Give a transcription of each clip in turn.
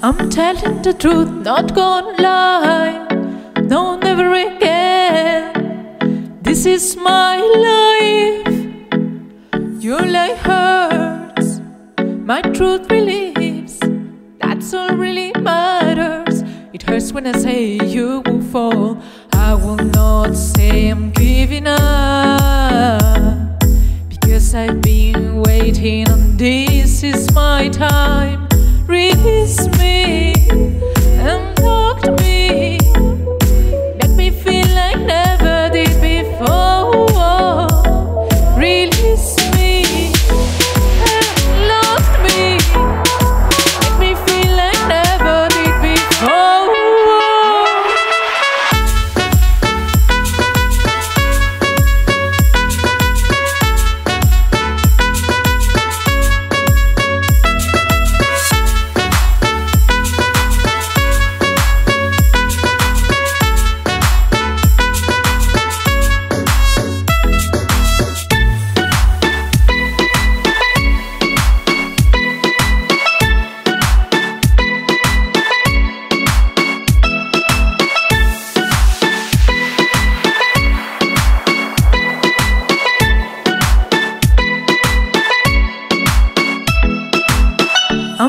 I'm telling the truth, not gonna lie. No, never again. This is my life. Your lie hurts. My truth relieves. That's all really matters. It hurts when I say you will fall. I will not say I'm giving up. Because I've been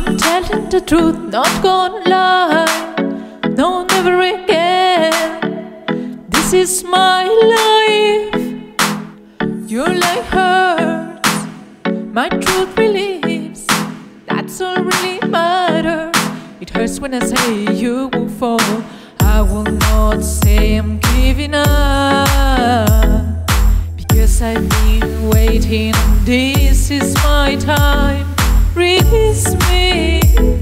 I'm telling the truth, not gonna lie. No, never again. This is my life. Your life hurts. My truth relieves. That's all really matters. It hurts when I say you will fall. I will not say I'm giving up. Because I've been waiting, this is my time frees me.